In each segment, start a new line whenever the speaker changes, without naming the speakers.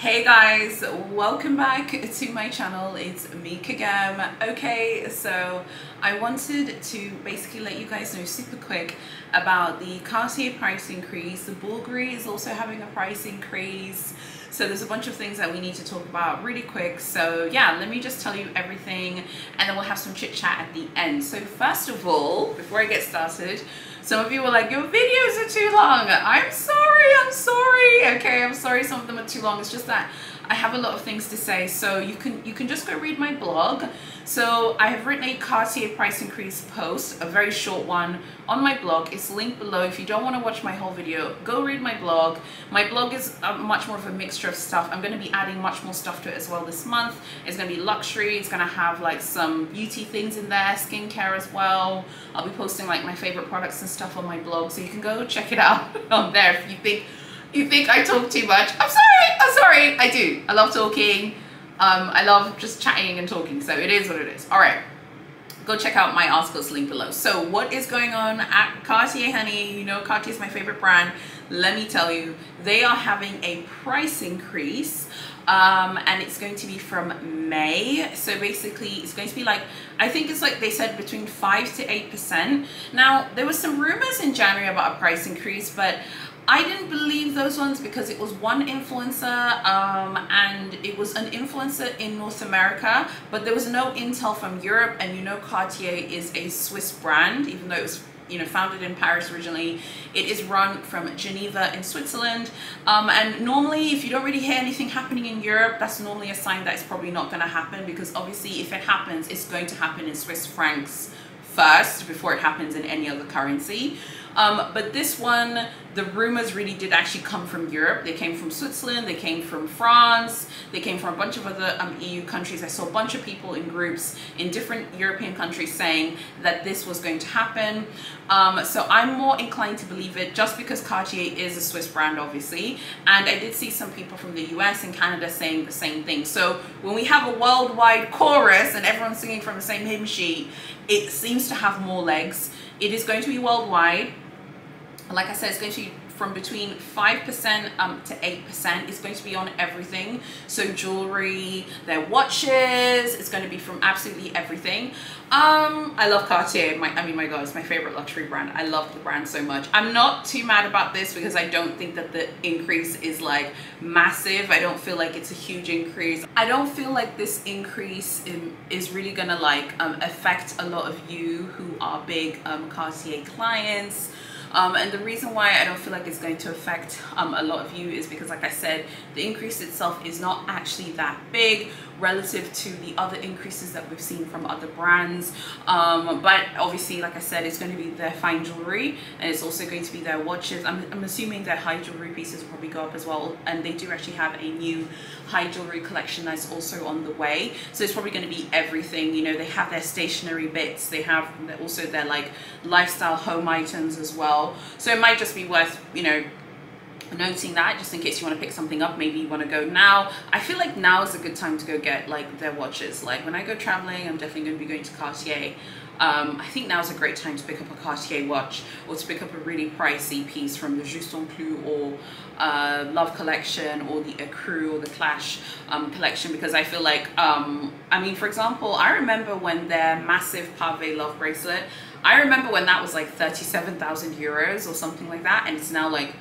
Hey guys, welcome back to my channel. It's me Kagam. Okay, so I wanted to basically let you guys know super quick about the Cartier price increase. The Bulgari is also having a price increase. So there's a bunch of things that we need to talk about really quick. So yeah, let me just tell you everything and then we'll have some chit chat at the end. So first of all, before I get started, some of you were like, your videos are too long. I'm sorry, I'm sorry. Okay, I'm sorry some of them are too long. It's just that I have a lot of things to say. So you can you can just go read my blog. So I have written a Cartier price increase post, a very short one on my blog. It's linked below. If you don't want to watch my whole video, go read my blog. My blog is uh, much more of a mixture of stuff. I'm going to be adding much more stuff to it as well this month. It's going to be luxury. It's going to have like some beauty things in there, skincare as well. I'll be posting like my favorite products and stuff on my blog. So you can go check it out on there if you think you think I talk too much. I'm sorry. I'm sorry. I do. I love talking. Um, I love just chatting and talking, so it is what it is. All right, go check out my articles link below. So what is going on at Cartier, honey? You know Cartier is my favorite brand. Let me tell you, they are having a price increase um, and it's going to be from May. So basically it's going to be like, I think it's like they said between 5 to 8%. Now, there was some rumors in January about a price increase, but I didn't believe those ones because it was one influencer um, and it was an influencer in North America, but there was no intel from Europe. And you know, Cartier is a Swiss brand, even though it was you know founded in Paris originally. It is run from Geneva in Switzerland. Um, and normally, if you don't really hear anything happening in Europe, that's normally a sign that it's probably not going to happen because obviously, if it happens, it's going to happen in Swiss francs first before it happens in any other currency. Um, but this one, the rumors really did actually come from Europe. They came from Switzerland, they came from France, they came from a bunch of other um, EU countries. I saw a bunch of people in groups in different European countries saying that this was going to happen. Um, so I'm more inclined to believe it just because Cartier is a Swiss brand, obviously. And I did see some people from the US and Canada saying the same thing. So when we have a worldwide chorus and everyone's singing from the same hymn sheet, it seems to have more legs. It is going to be worldwide. Like I said, it's going to be from between 5% um, to 8%. It's going to be on everything. So jewelry, their watches, it's going to be from absolutely everything. Um, I love Cartier. My, I mean, my God, it's my favorite luxury brand. I love the brand so much. I'm not too mad about this because I don't think that the increase is like massive. I don't feel like it's a huge increase. I don't feel like this increase in, is really gonna like um, affect a lot of you who are big um, Cartier clients. Um, and the reason why I don't feel like it's going to affect um, a lot of you is because like I said, the increase itself is not actually that big relative to the other increases that we've seen from other brands. Um, but obviously, like I said, it's going to be their fine jewelry and it's also going to be their watches. I'm, I'm assuming their high jewelry pieces will probably go up as well. And they do actually have a new high jewelry collection that's also on the way. So it's probably going to be everything. You know, they have their stationery bits. They have also their like lifestyle home items as well. So it might just be worth, you know, noting that just in case you want to pick something up maybe you want to go now. I feel like now is a good time to go get like their watches. Like when i go traveling i'm definitely going to be going to cartier. Um, I think now is a great time to pick up a Cartier watch or to pick up a really pricey piece from the Juste un Clou or uh, Love Collection or the Écrou or the Clash um, collection because I feel like, um, I mean, for example, I remember when their massive Pavé Love bracelet, I remember when that was like 37,000 euros or something like that and it's now like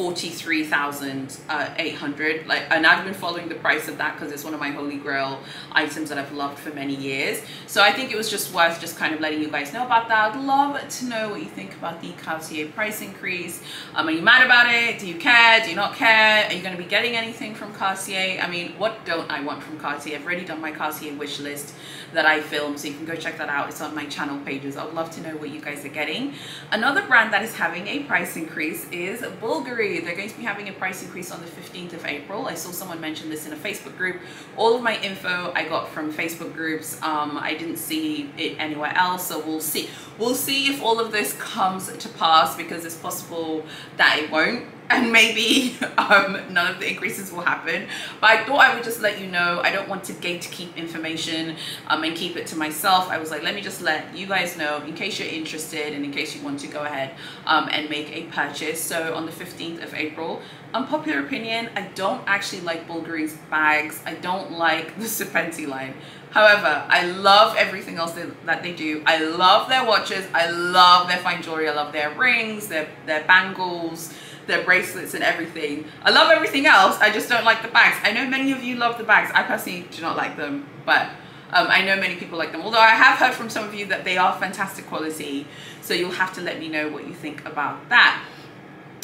43,800 like and I've been following the price of that because it's one of my holy grail items that I've loved for many years. So I think it was just worth just kind of letting you guys know about that. I'd love to know what you think about the Cartier price increase. Um, are you mad about it? Do you care? Do you not care? Are you going to be getting anything from Cartier? I mean what don't I want from Cartier? I've already done my Cartier wish list that I film. so you can go check that out it's on my channel pages I'd love to know what you guys are getting another brand that is having a price increase is Bulgari they're going to be having a price increase on the 15th of April. I saw someone mention this in a Facebook group. All of my info I got from Facebook groups. Um, I didn't see it anywhere else. So we'll see. We'll see if all of this comes to pass because it's possible that it won't and maybe um, none of the increases will happen. But I thought I would just let you know. I don't want to gatekeep information um, and keep it to myself. I was like, let me just let you guys know in case you're interested and in case you want to go ahead um, and make a purchase. So on the 15th of April, unpopular opinion, I don't actually like Bulgari's bags. I don't like the Serpenti line. However, I love everything else that, that they do. I love their watches. I love their fine jewelry. I love their rings, their, their bangles, their bracelets and everything. I love everything else. I just don't like the bags. I know many of you love the bags. I personally do not like them, but um, I know many people like them. Although I have heard from some of you that they are fantastic quality. So you'll have to let me know what you think about that.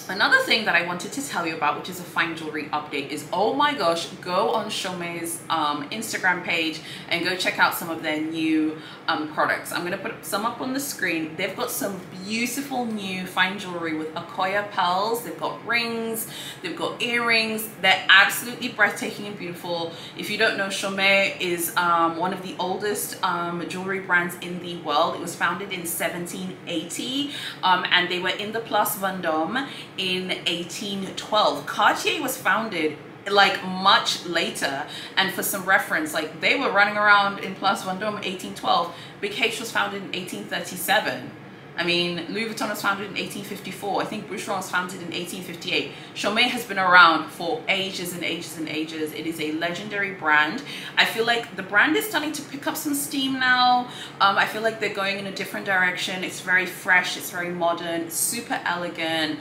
Another thing that I wanted to tell you about, which is a fine jewelry update, is oh my gosh, go on Chaumet's um, Instagram page and go check out some of their new um, products. I'm gonna put some up on the screen. They've got some beautiful new fine jewelry with Akoya pearls. They've got rings, they've got earrings. They're absolutely breathtaking and beautiful. If you don't know, Chome is um, one of the oldest um, jewelry brands in the world. It was founded in 1780 um, and they were in the Place Vendôme in 1812. Cartier was founded like much later. And for some reference like they were running around in Place Vendôme 1812 Big H was founded in 1837 I mean Louis Vuitton was founded in 1854 I think Boucheron was founded in 1858 Chaumet has been around for ages and ages and ages. It is a legendary brand. I feel like the brand is starting to pick up some steam now. Um, I feel like they're going in a different direction. It's very fresh. It's very modern. Super elegant.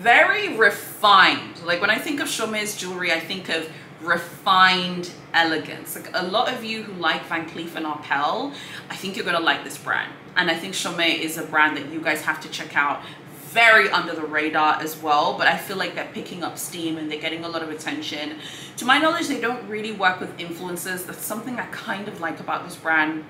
Very refined. Like when I think of Chaumet's jewelry, I think of refined elegance. Like a lot of you who like Van Cleef and Arpels, I think you're gonna like this brand. And I think Chaumet is a brand that you guys have to check out very under the radar as well but I feel like they're picking up steam and they're getting a lot of attention to my knowledge they don't really work with influencers that's something I kind of like about this brand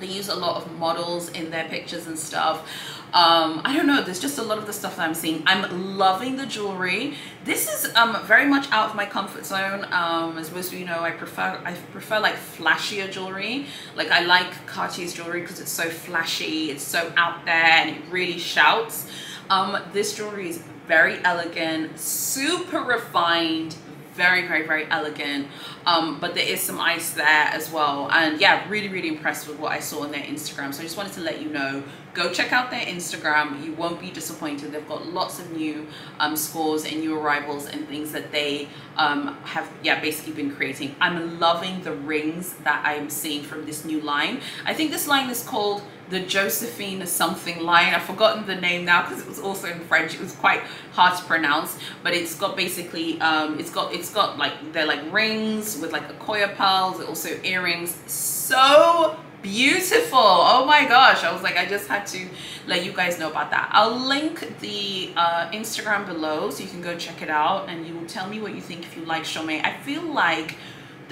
they use a lot of models in their pictures and stuff. Um, I don't know there's just a lot of the stuff that I'm seeing. I'm loving the jewelry. This is um, very much out of my comfort zone. Um, as most of you know I prefer I prefer like flashier jewelry. Like I like Cartier's jewelry because it's so flashy it's so out there and it really shouts. Um, this jewelry is very elegant super refined very very very elegant. Um, but there is some ice there as well. And yeah really really impressed with what I saw on their Instagram. So I just wanted to let you know go check out their Instagram. You won't be disappointed. They've got lots of new um, scores and new arrivals and things that they um, have yeah basically been creating. I'm loving the rings that I'm seeing from this new line. I think this line is called the Josephine something line. I've forgotten the name now because it was also in French. It was quite hard to pronounce, but it's got basically, um, it's got, it's got like, they're like rings with like Akoya pearls, also earrings. So beautiful. Oh my gosh. I was like, I just had to let you guys know about that. I'll link the uh, Instagram below so you can go check it out and you will tell me what you think if you like Chaumet. I feel like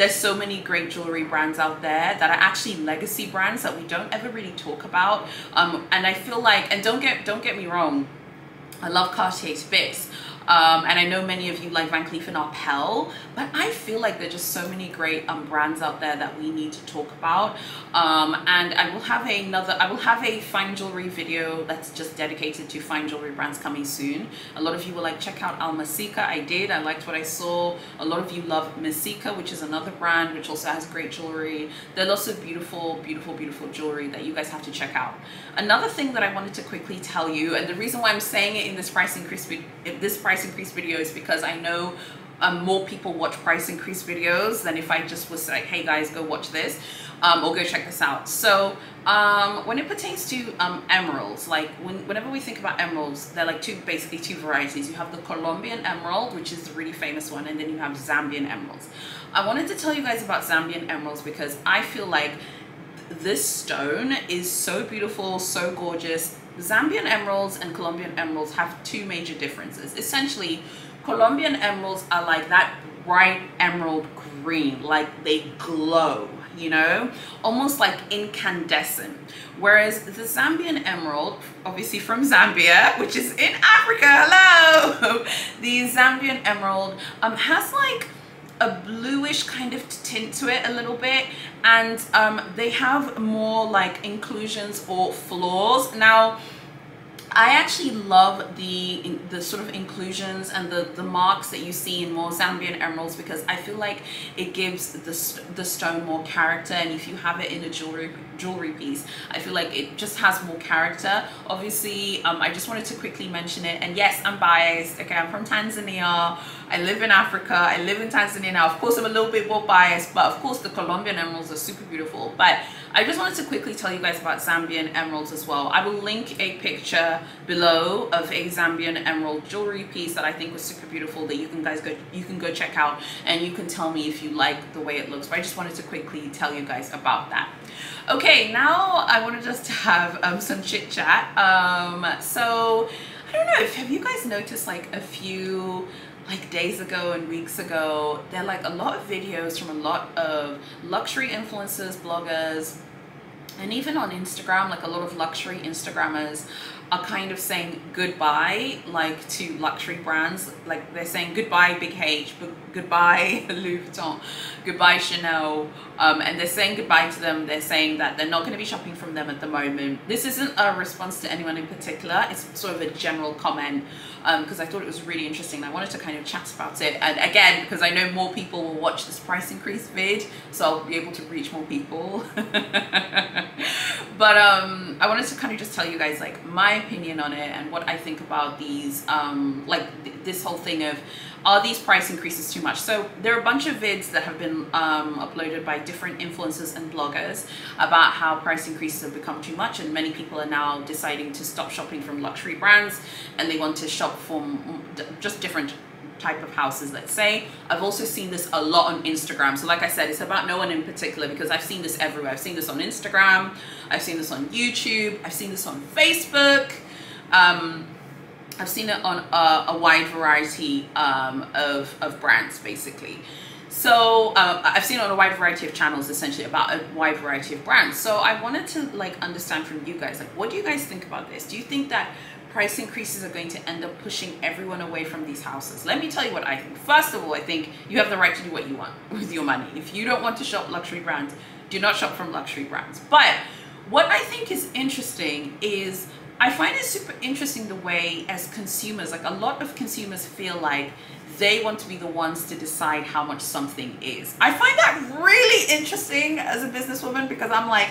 there's so many great jewelry brands out there that are actually legacy brands that we don't ever really talk about. Um, and I feel like and don't get don't get me wrong I love Cartier's Spitz um, and I know many of you like Van Cleef and Arpels, but I feel like there are just so many great um, brands out there that we need to talk about. Um, and I will have another, I will have a fine jewelry video that's just dedicated to fine jewelry brands coming soon. A lot of you will like check out Almasika. I did, I liked what I saw. A lot of you love Messika, which is another brand which also has great jewelry. There are lots of beautiful, beautiful, beautiful jewelry that you guys have to check out. Another thing that I wanted to quickly tell you, and the reason why I'm saying it in this price increase, this price price increase videos because I know um, more people watch price increase videos than if I just was like, hey guys, go watch this um, or go check this out. So um, when it pertains to um, emeralds, like when, whenever we think about emeralds, they're like two, basically two varieties. You have the Colombian emerald, which is the really famous one, and then you have Zambian emeralds. I wanted to tell you guys about Zambian emeralds because I feel like this stone is so beautiful, so gorgeous, Zambian emeralds and Colombian emeralds have two major differences. Essentially, Colombian emeralds are like that bright emerald green, like they glow, you know, almost like incandescent. Whereas the Zambian emerald, obviously from Zambia, which is in Africa, hello, the Zambian emerald um, has like a bluish kind of tint to it a little bit and um, they have more like inclusions or flaws now I actually love the the sort of inclusions and the, the marks that you see in more Zambian emeralds because I feel like it gives the, the stone more character and if you have it in a jewelry jewelry piece I feel like it just has more character. Obviously um, I just wanted to quickly mention it and yes I'm biased okay? I'm from Tanzania. I live in Africa. I live in Tanzania now. Of course I'm a little bit more biased but of course the Colombian emeralds are super beautiful. But I just wanted to quickly tell you guys about Zambian emeralds as well. I will link a picture below of a Zambian emerald jewelry piece that I think was super beautiful that you can guys go you can go check out and you can tell me if you like the way it looks. But I just wanted to quickly tell you guys about that. Okay, now I just to have um, some chit chat. Um, so I don't know if have you guys noticed like a few like days ago and weeks ago, are like a lot of videos from a lot of luxury influencers, bloggers, and even on Instagram, like a lot of luxury Instagrammers are kind of saying goodbye like to luxury brands. Like they're saying goodbye big H goodbye Louis Vuitton goodbye Chanel um, and they're saying goodbye to them. They're saying that they're not going to be shopping from them at the moment. This isn't a response to anyone in particular. It's sort of a general comment because um, I thought it was really interesting. I wanted to kind of chat about it. And again because I know more people will watch this price increase vid so I'll be able to reach more people. But um, I wanted to kind of just tell you guys like my opinion on it and what I think about these, um, like th this whole thing of are these price increases too much? So there are a bunch of vids that have been um, uploaded by different influencers and bloggers about how price increases have become too much and many people are now deciding to stop shopping from luxury brands and they want to shop from just different type of houses, let's say. I've also seen this a lot on Instagram. So like I said, it's about no one in particular because I've seen this everywhere. I've seen this on Instagram, I've seen this on YouTube, I've seen this on Facebook. Um, I've seen it on a, a wide variety um, of, of brands, basically. So uh, I've seen it on a wide variety of channels, essentially about a wide variety of brands. So I wanted to like understand from you guys, like, what do you guys think about this? Do you think that price increases are going to end up pushing everyone away from these houses. Let me tell you what I think. First of all, I think you have the right to do what you want with your money. If you don't want to shop luxury brands, do not shop from luxury brands. But what I think is interesting is I find it super interesting the way as consumers, like a lot of consumers feel like they want to be the ones to decide how much something is. I find that really interesting as a businesswoman because I'm like,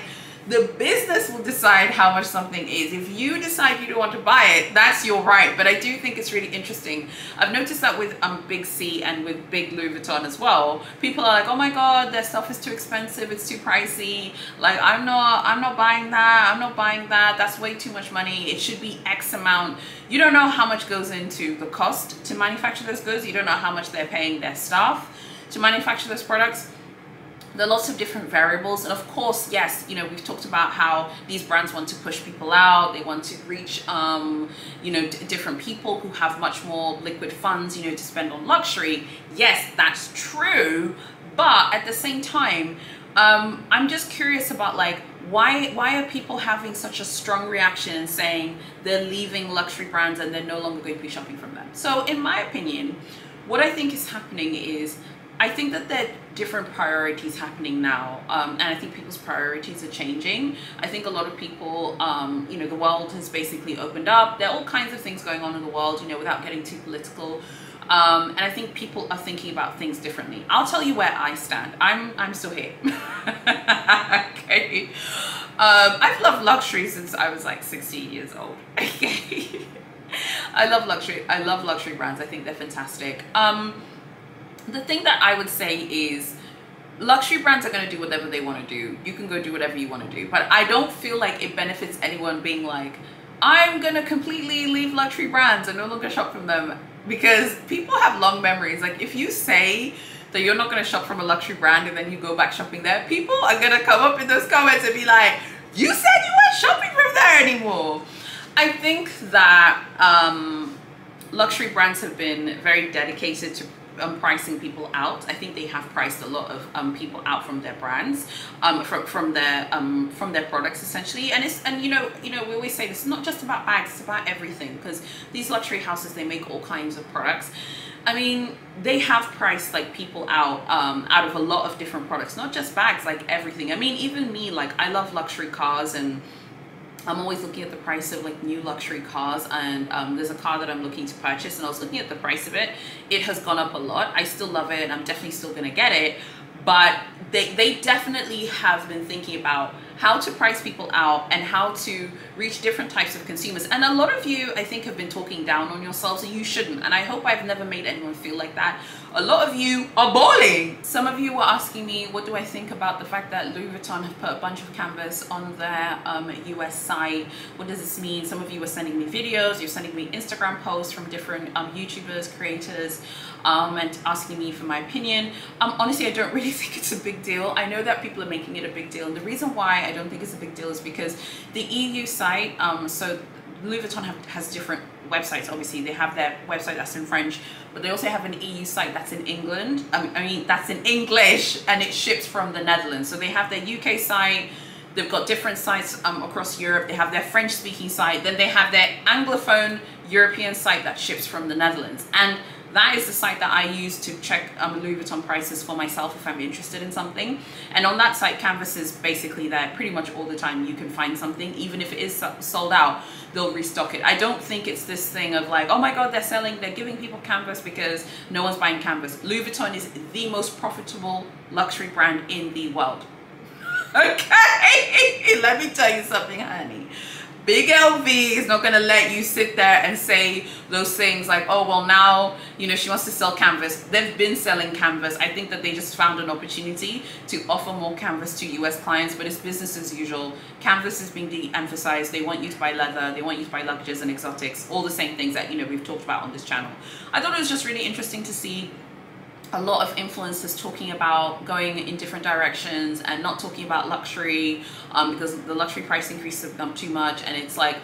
the business will decide how much something is. If you decide you don't want to buy it, that's your right. But I do think it's really interesting. I've noticed that with um, Big C and with Big Louis Vuitton as well. People are like, oh my God, their stuff is too expensive. It's too pricey. Like, I'm not, I'm not buying that. I'm not buying that. That's way too much money. It should be X amount. You don't know how much goes into the cost to manufacture those goods. You don't know how much they're paying their staff to manufacture those products there are lots of different variables. And of course yes you know we've talked about how these brands want to push people out. They want to reach um, you know different people who have much more liquid funds you know to spend on luxury. Yes that's true. But at the same time um, I'm just curious about like why why are people having such a strong reaction and saying they're leaving luxury brands and they're no longer going to be shopping from them? So in my opinion what I think is happening is I think that there are different priorities happening now, um, and I think people's priorities are changing. I think a lot of people, um, you know, the world has basically opened up. There are all kinds of things going on in the world, you know, without getting too political. Um, and I think people are thinking about things differently. I'll tell you where I stand. I'm I'm still here. okay. Um, I've loved luxury since I was like 16 years old. Okay. I love luxury. I love luxury brands. I think they're fantastic. Um, the thing that I would say is luxury brands are going to do whatever they want to do. You can go do whatever you want to do. But I don't feel like it benefits anyone being like, I'm going to completely leave luxury brands and no longer shop from them. Because people have long memories. Like if you say that you're not going to shop from a luxury brand and then you go back shopping there, people are going to come up in those comments and be like, you said you weren't shopping from there anymore. I think that um, luxury brands have been very dedicated to um, pricing people out. I think they have priced a lot of um, people out from their brands, um, from from their um, from their products essentially. And it's and you know you know we always say this is not just about bags, it's about everything because these luxury houses they make all kinds of products. I mean, they have priced like people out um, out of a lot of different products, not just bags, like everything. I mean, even me, like I love luxury cars and I'm always looking at the price of like new luxury cars and um, there's a car that I'm looking to purchase and I was looking at the price of it. It has gone up a lot. I still love it and I'm definitely still gonna get it. But they, they definitely have been thinking about how to price people out and how to reach different types of consumers. And a lot of you, I think, have been talking down on yourselves and you shouldn't. And I hope I've never made anyone feel like that. A lot of you are balling. Some of you were asking me, what do I think about the fact that Louis Vuitton have put a bunch of canvas on their um, US site? What does this mean? Some of you were sending me videos, you're sending me Instagram posts from different um, YouTubers, creators, um, and asking me for my opinion. Um, honestly, I don't really think it's a big deal. I know that people are making it a big deal. And the reason why I don't think it's a big deal is because the EU site, um, so Louis Vuitton have, has different websites. Obviously, they have their website that's in French, but they also have an EU site that's in England. I mean, I mean that's in English, and it ships from the Netherlands. So they have their UK site. They've got different sites um, across Europe. They have their French-speaking site. Then they have their Anglophone European site that ships from the Netherlands. And that is the site that I use to check um, Louis Vuitton prices for myself if I'm interested in something. And on that site, Canvas is basically there pretty much all the time. You can find something, even if it is sold out, they'll restock it. I don't think it's this thing of like, oh my God, they're selling, they're giving people Canvas because no one's buying Canvas. Louis Vuitton is the most profitable luxury brand in the world. okay, let me tell you something, honey. Big LV is not going to let you sit there and say those things like, oh, well, now, you know, she wants to sell canvas. They've been selling canvas. I think that they just found an opportunity to offer more canvas to US clients, but it's business as usual. Canvas is being de-emphasized. They want you to buy leather. They want you to buy luggages and exotics, all the same things that, you know, we've talked about on this channel. I thought it was just really interesting to see a lot of influencers talking about going in different directions and not talking about luxury um, because the luxury price increases have gone too much and it's like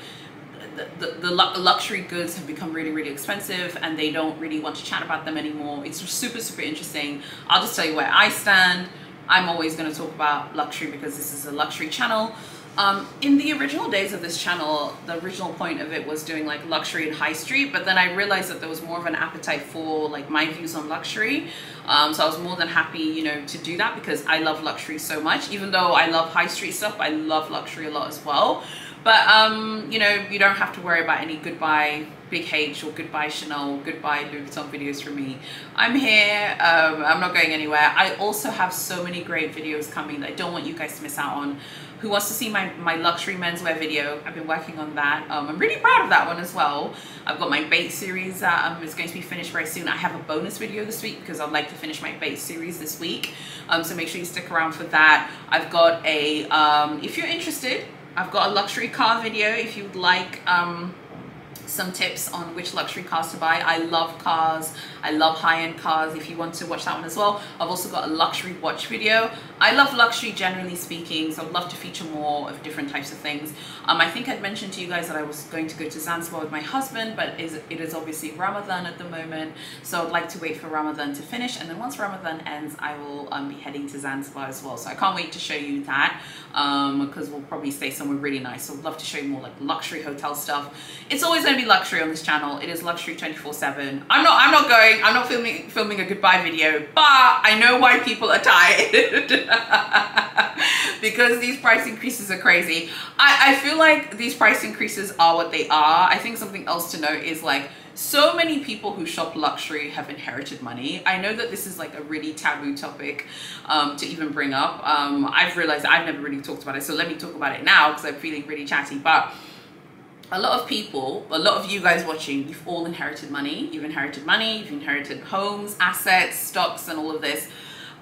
the, the, the, luxury goods have become really really expensive and they don't really want to chat about them anymore. It's super super interesting. I'll just tell you where i stand. I'm always going to talk about luxury because this is a luxury channel um, in the original days of this channel, the original point of it was doing like luxury and high street, but then I realized that there was more of an appetite for like my views on luxury. Um, so I was more than happy, you know, to do that because I love luxury so much. Even though I love high street stuff, I love luxury a lot as well. But, um, you know, you don't have to worry about any goodbye Big H or goodbye Chanel, goodbye Louis Vuitton videos from me. I'm here, um, I'm not going anywhere. I also have so many great videos coming that I don't want you guys to miss out on. Who wants to see my, my luxury menswear video? I've been working on that. Um, I'm really proud of that one as well. I've got my bait series that um, is going to be finished very soon. I have a bonus video this week because I'd like to finish my bait series this week. Um, so make sure you stick around for that. I've got a, um, if you're interested, I've got a luxury car video if you'd like um, some tips on which luxury cars to buy. I love cars. I love high-end cars if you want to watch that one as well. I've also got a luxury watch video. I love luxury generally speaking, so I'd love to feature more of different types of things. Um, I think I'd mentioned to you guys that I was going to go to Zanzibar with my husband, but it is obviously Ramadan at the moment, so I'd like to wait for Ramadan to finish, and then once Ramadan ends, I will um, be heading to Zanzibar as well. So I can't wait to show you that, because um, we'll probably stay somewhere really nice. So I'd love to show you more like luxury hotel stuff. It's always going to luxury on this channel. It is luxury 24/7. I'm not. I'm not going. I'm not filming filming a goodbye video, but I know why people are tired because these price increases are crazy. I, I feel like these price increases are what they are. I think something else to note is like so many people who shop luxury have inherited money. I know that this is like a really taboo topic um, to even bring up. Um, I've realized I've never really talked about it, so let me talk about it now because I'm feeling really chatty. But a lot of people, a lot of you guys watching, you've all inherited money. You've inherited money, you've inherited homes, assets, stocks, and all of this.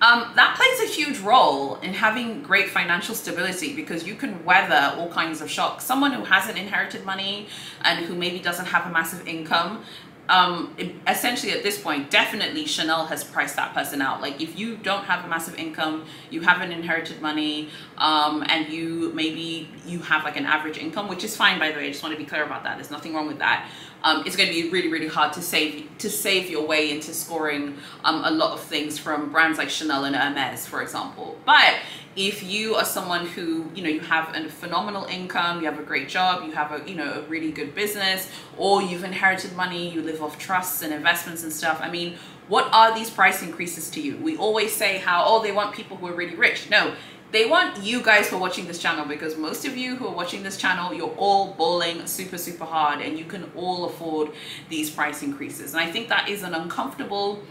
Um, that plays a huge role in having great financial stability because you can weather all kinds of shocks. Someone who hasn't inherited money and who maybe doesn't have a massive income, um, essentially at this point, definitely Chanel has priced that person out. Like if you don't have a massive income, you haven't inherited money, um, and you maybe you have like an average income, which is fine by the way. I just want to be clear about that. There's nothing wrong with that. Um, it's going to be really really hard to save to save your way into scoring um, a lot of things from brands like Chanel and Hermes, for example. But if you are someone who you know you have a phenomenal income you have a great job you have a you know a really good business or you've inherited money you live off trusts and investments and stuff i mean what are these price increases to you we always say how oh they want people who are really rich no they want you guys are watching this channel because most of you who are watching this channel, you're all bowling super, super hard and you can all afford these price increases. And I think that is an uncomfortable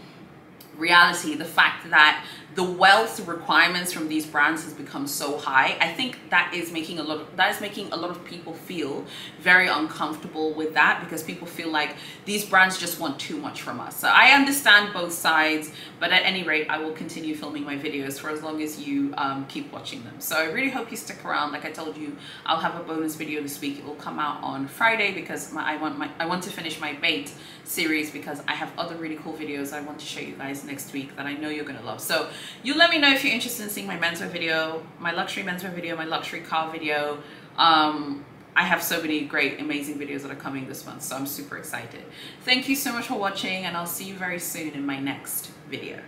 reality the fact that the wealth requirements from these brands has become so high i think that is making a lot of, that is making a lot of people feel very uncomfortable with that because people feel like these brands just want too much from us. So i understand both sides but at any rate i will continue filming my videos for as long as you um, keep watching them. So i really hope you stick around. Like i told you i'll have a bonus video this week. It will come out on friday because my, i want my i want to finish my bait series because i have other really cool videos i want to show you guys next week that I know you're gonna love. So you let me know if you're interested in seeing my menswear video, my luxury menswear video, my luxury car video. Um, I have so many great, amazing videos that are coming this month, so I'm super excited. Thank you so much for watching, and I'll see you very soon in my next video.